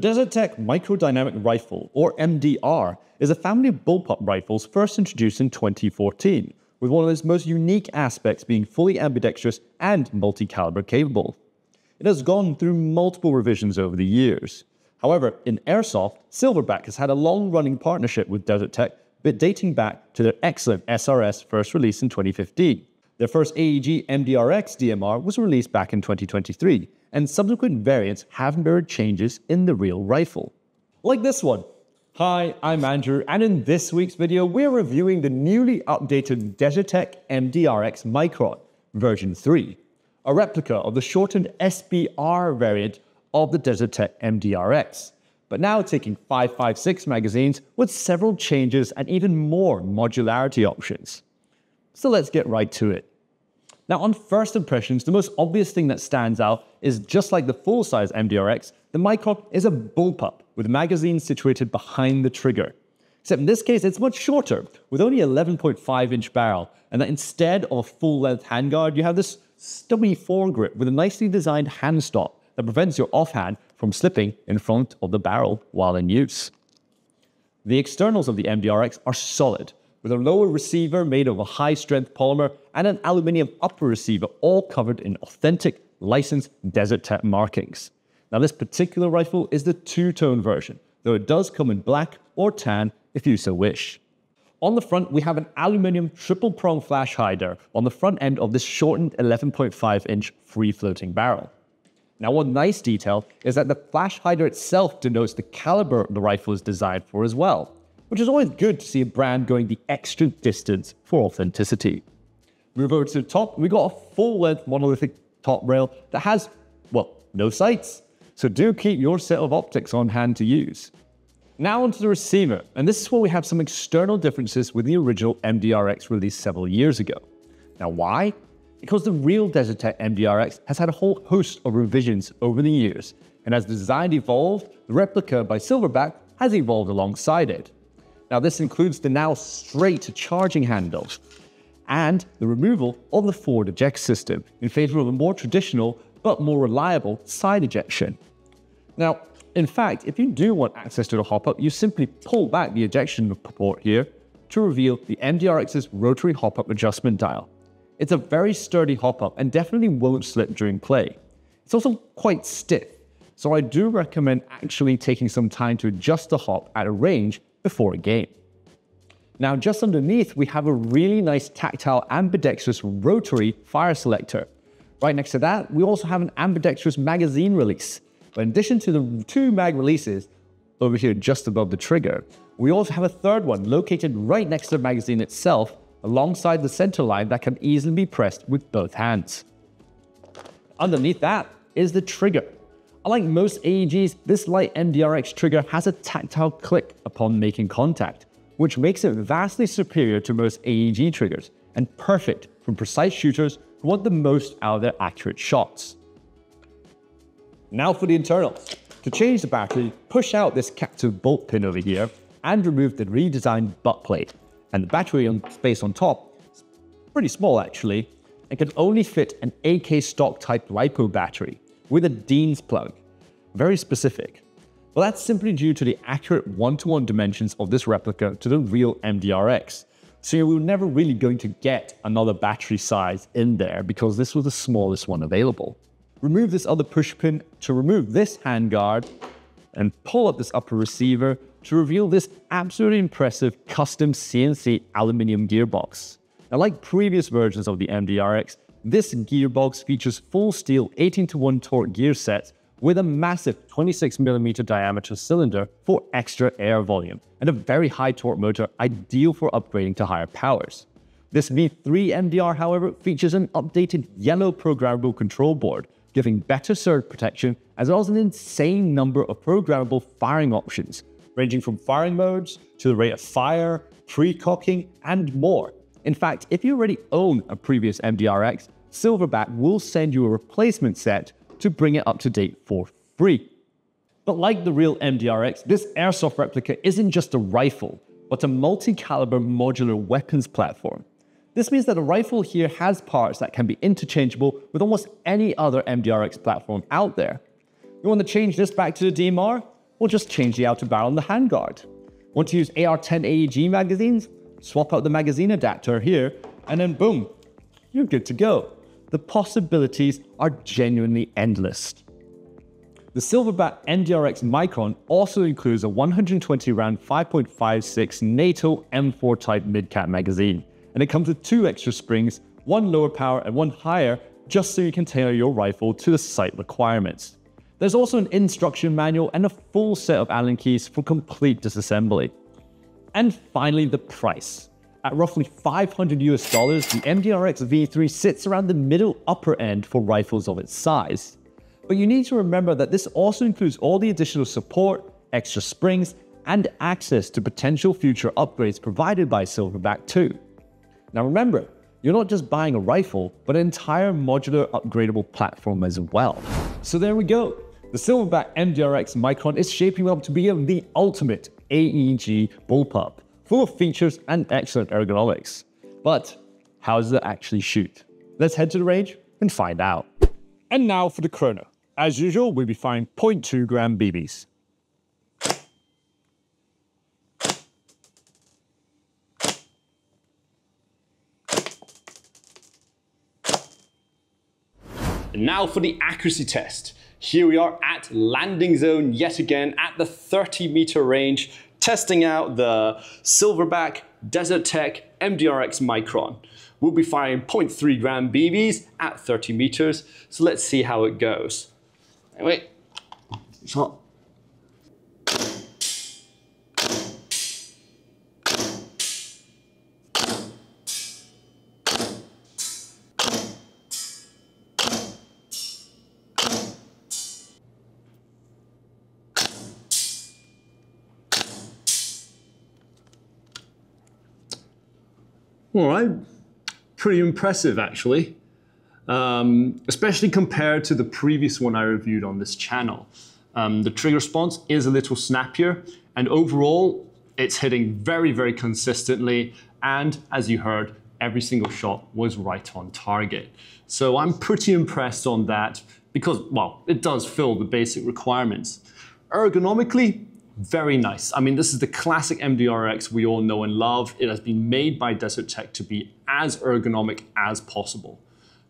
The Desert Tech Microdynamic Rifle, or MDR, is a family of bullpup rifles first introduced in 2014, with one of its most unique aspects being fully ambidextrous and multi-caliber capable. It has gone through multiple revisions over the years. However, in airsoft, Silverback has had a long-running partnership with Desert Tech, but dating back to their excellent SRS first release in 2015. Their first AEG MDRX DMR was released back in 2023, and subsequent variants have mirrored changes in the real rifle. Like this one. Hi, I'm Andrew, and in this week's video, we're reviewing the newly updated Desert Tech MDRX Micron version 3, a replica of the shortened SBR variant of the Desert Tech MDRX, but now taking 5.56 magazines with several changes and even more modularity options. So let's get right to it. Now, on first impressions, the most obvious thing that stands out is just like the full-size MDRX, the Micron is a bullpup with magazines situated behind the trigger. Except in this case, it's much shorter, with only 11.5 inch barrel, and that instead of a full-length handguard, you have this stubby foregrip with a nicely designed hand stop that prevents your offhand from slipping in front of the barrel while in use. The externals of the MDRX are solid, with a lower receiver made of a high strength polymer and an aluminium upper receiver, all covered in authentic licensed Desert Tech markings. Now, this particular rifle is the two tone version, though it does come in black or tan if you so wish. On the front, we have an aluminium triple prong flash hider on the front end of this shortened 11.5 inch free floating barrel. Now, one nice detail is that the flash hider itself denotes the caliber the rifle is designed for as well which is always good to see a brand going the extra distance for authenticity. Move over to the top, we got a full-length monolithic top rail that has, well, no sights. So do keep your set of optics on hand to use. Now onto the receiver, and this is where we have some external differences with the original MDRX released several years ago. Now why? Because the real Desert Tech MDRX has had a whole host of revisions over the years, and as the design evolved, the replica by Silverback has evolved alongside it. Now, this includes the now straight charging handle and the removal of the forward eject system in favor of a more traditional but more reliable side ejection. Now, in fact, if you do want access to the hop-up, you simply pull back the ejection port here to reveal the MDRX's rotary hop-up adjustment dial. It's a very sturdy hop-up and definitely won't slip during play. It's also quite stiff, so I do recommend actually taking some time to adjust the hop at a range before a game. Now, just underneath, we have a really nice tactile ambidextrous rotary fire selector. Right next to that, we also have an ambidextrous magazine release. But in addition to the two mag releases over here just above the trigger, we also have a third one located right next to the magazine itself alongside the center line that can easily be pressed with both hands. Underneath that is the trigger. Unlike most AEGs, this light MDRX trigger has a tactile click upon making contact, which makes it vastly superior to most AEG triggers and perfect for precise shooters who want the most out of their accurate shots. Now for the internals. To change the battery, push out this captive bolt pin over here and remove the redesigned butt plate. And the battery on space on top is pretty small actually, and can only fit an AK stock type LiPo battery, with a Dean's plug. Very specific. Well, that's simply due to the accurate one-to-one -one dimensions of this replica to the real MDRX. So we are never really going to get another battery size in there because this was the smallest one available. Remove this other push pin to remove this handguard and pull up this upper receiver to reveal this absolutely impressive custom CNC aluminum gearbox. Now, like previous versions of the MDRX, this gearbox features full steel 18 to 1 torque gear sets with a massive 26mm diameter cylinder for extra air volume and a very high torque motor ideal for upgrading to higher powers. This V3 MDR, however, features an updated yellow programmable control board, giving better surge protection as well as an insane number of programmable firing options, ranging from firing modes to the rate of fire, pre-cocking, and more. In fact, if you already own a previous MDRX, Silverback will send you a replacement set to bring it up to date for free. But like the real MDRX, this airsoft replica isn't just a rifle, but a multi-caliber modular weapons platform. This means that the rifle here has parts that can be interchangeable with almost any other MDRX platform out there. You want to change this back to the DMR? or just change the outer barrel and the handguard. Want to use AR-10 AEG magazines? Swap out the magazine adapter here, and then boom, you're good to go. The possibilities are genuinely endless. The Silverback MDRX Micron also includes a 120 round 5.56 NATO M4 type mid-cap magazine, and it comes with two extra springs, one lower power and one higher, just so you can tailor your rifle to the site requirements. There's also an instruction manual and a full set of Allen keys for complete disassembly. And finally, the price. At roughly 500 US dollars, the MDRX V3 sits around the middle upper end for rifles of its size. But you need to remember that this also includes all the additional support, extra springs, and access to potential future upgrades provided by Silverback 2. Now remember, you're not just buying a rifle, but an entire modular upgradable platform as well. So there we go. The Silverback MDRX Micron is shaping up to be the ultimate AEG bullpup, full of features and excellent ergonomics. But how does it actually shoot? Let's head to the range and find out. And now for the chrono. As usual, we'll be firing 0.2 gram BBs. And now for the accuracy test. Here we are at landing zone yet again at the 30 meter range, testing out the Silverback Desert Tech MDRX Micron. We'll be firing 0.3 gram BBs at 30 meters, so let's see how it goes. Wait, it's not All right, pretty impressive actually, um, especially compared to the previous one I reviewed on this channel. Um, the trigger response is a little snappier, and overall, it's hitting very, very consistently. And as you heard, every single shot was right on target. So I'm pretty impressed on that because, well, it does fill the basic requirements. Ergonomically, very nice. I mean, this is the classic MDRX we all know and love. It has been made by Desert Tech to be as ergonomic as possible.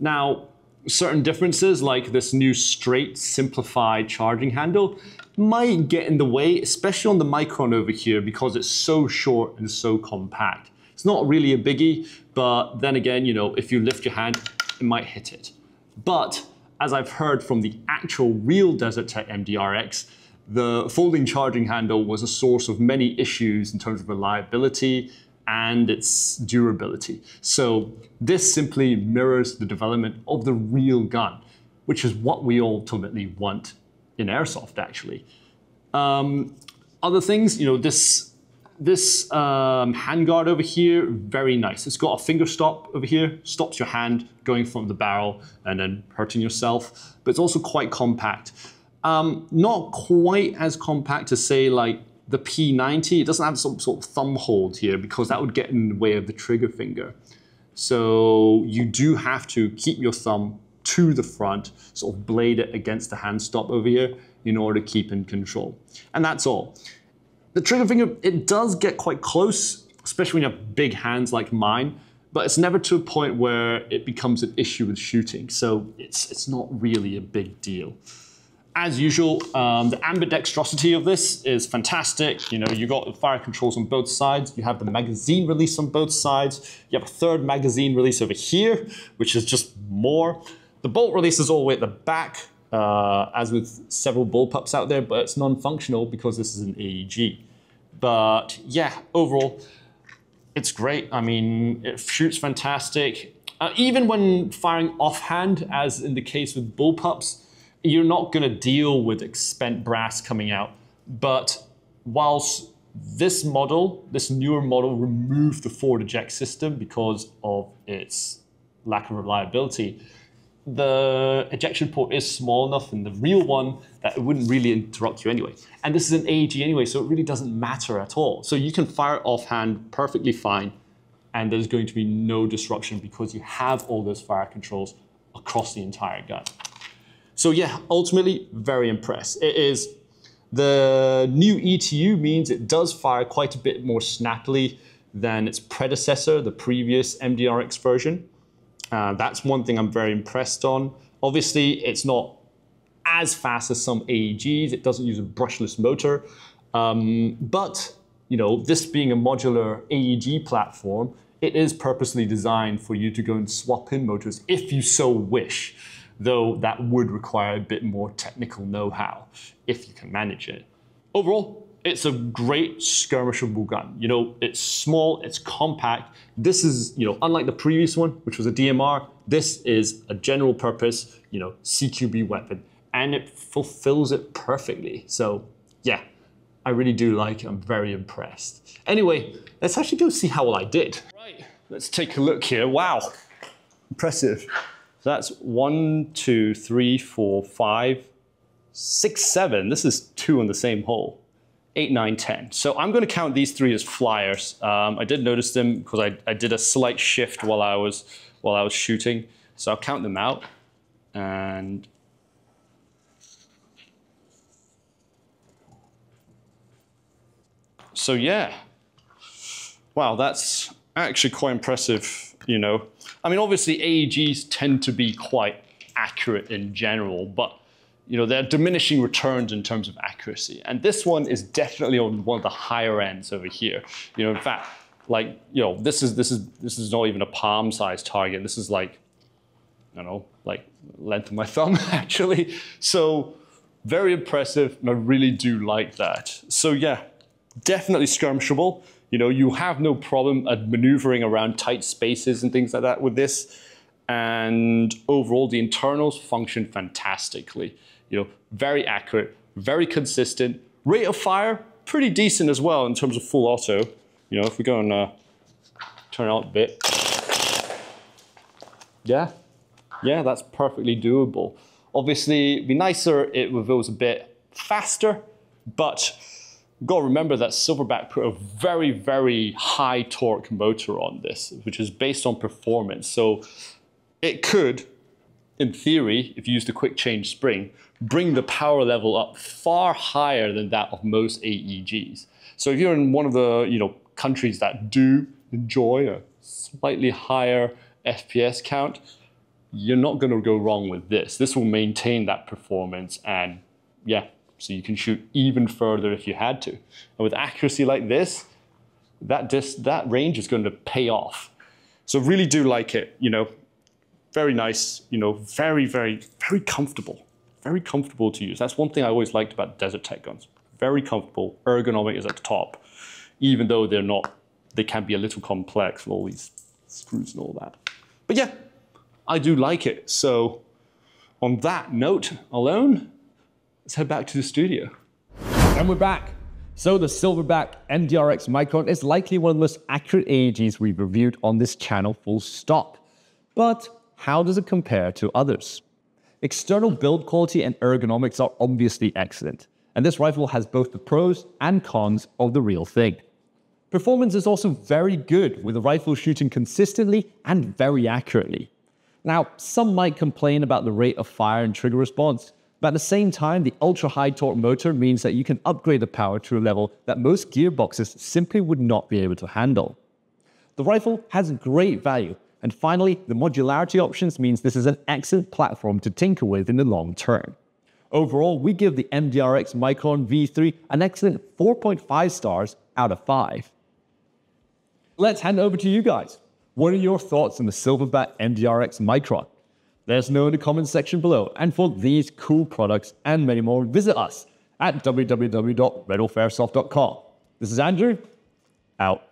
Now, certain differences like this new straight simplified charging handle might get in the way, especially on the Micron over here because it's so short and so compact. It's not really a biggie, but then again, you know, if you lift your hand, it might hit it. But as I've heard from the actual real Desert Tech MDRX, the folding charging handle was a source of many issues in terms of reliability and its durability. So this simply mirrors the development of the real gun, which is what we ultimately want in airsoft, actually. Um, other things, you know, this this um, handguard over here, very nice. It's got a finger stop over here, stops your hand going from the barrel and then hurting yourself, but it's also quite compact. Um, not quite as compact as say like the P90. It doesn't have some sort of thumb hold here because that would get in the way of the trigger finger. So you do have to keep your thumb to the front, sort of blade it against the hand stop over here in order to keep in control. And that's all. The trigger finger, it does get quite close, especially when you have big hands like mine, but it's never to a point where it becomes an issue with shooting. So it's, it's not really a big deal as usual, um, the ambidextrosity of this is fantastic. You know, you got the fire controls on both sides. You have the magazine release on both sides. You have a third magazine release over here, which is just more. The bolt release is all the way at the back, uh, as with several bullpups out there, but it's non-functional because this is an AEG. But yeah, overall, it's great. I mean, it shoots fantastic. Uh, even when firing offhand, as in the case with bullpups, you're not going to deal with spent brass coming out. But whilst this model, this newer model, removed the forward eject system because of its lack of reliability, the ejection port is small enough in the real one that it wouldn't really interrupt you anyway. And this is an AEG anyway, so it really doesn't matter at all. So you can fire offhand perfectly fine, and there's going to be no disruption because you have all those fire controls across the entire gun. So yeah, ultimately very impressed. It is The new ETU means it does fire quite a bit more snappily than its predecessor, the previous MDRX version. Uh, that's one thing I'm very impressed on. Obviously, it's not as fast as some AEGs. It doesn't use a brushless motor. Um, but, you know, this being a modular AEG platform, it is purposely designed for you to go and swap in motors if you so wish, though that would require a bit more technical know-how if you can manage it. Overall, it's a great skirmishable gun. You know, it's small, it's compact. This is, you know, unlike the previous one, which was a DMR, this is a general purpose, you know, CQB weapon, and it fulfills it perfectly. So, yeah, I really do like it. I'm very impressed. Anyway, let's actually go see how well I did. Right, let's take a look here. Wow, impressive. So that's one, two, three, four, five, six, seven. This is two in the same hole. Eight, nine, ten. So I'm going to count these three as flyers. Um, I did notice them because I, I did a slight shift while I was while I was shooting. So I'll count them out. And so yeah, wow, that's actually quite impressive. You know, I mean, obviously AEGs tend to be quite accurate in general, but you know, they're diminishing returns in terms of accuracy. And this one is definitely on one of the higher ends over here. You know, in fact, like, you know, this is this is this is not even a palm size target. This is like, I don't know, like length of my thumb actually. So very impressive, and I really do like that. So yeah, definitely skirmishable. You know, you have no problem at maneuvering around tight spaces and things like that with this. And overall, the internals function fantastically. You know, very accurate, very consistent. Rate of fire, pretty decent as well in terms of full auto. You know, if we go and uh, turn out a bit. Yeah, yeah, that's perfectly doable. Obviously, it'd be nicer if it was a bit faster, but got to remember that Silverback put a very, very high torque motor on this, which is based on performance. So it could, in theory, if you used a quick change spring, bring the power level up far higher than that of most AEGs. So if you're in one of the you know countries that do enjoy a slightly higher FPS count, you're not going to go wrong with this. This will maintain that performance and yeah, so you can shoot even further if you had to. And with accuracy like this, that, dis- that range is going to pay off. So really do like it, you know, very nice, you know, very, very, very comfortable. Very comfortable to use. That's one thing I always liked about Desert Tech guns. Very comfortable, ergonomic is at the top, even though they're not, they can be a little complex with all these screws and all that. But yeah, I do like it. So on that note alone, let's head back to the studio. And we're back. So the Silverback MDRX Micron is likely one of the most accurate AEGs we've reviewed on this channel full stop. But how does it compare to others? External build quality and ergonomics are obviously excellent, and this rifle has both the pros and cons of the real thing. Performance is also very good, with the rifle shooting consistently and very accurately. Now, some might complain about the rate of fire and trigger response, but at the same time, the ultra high torque motor means that you can upgrade the power to a level that most gearboxes simply would not be able to handle. The rifle has great value, and finally, the modularity options means this is an excellent platform to tinker with in the long term. Overall, we give the MDRX Micron V3 an excellent 4.5 stars out of 5. Let's hand over to you guys. What are your thoughts on the Silverback MDRX Micron? Let us know in the comments section below. And for these cool products and many more, visit us at www.redwolfairsoft.com. This is Andrew, out.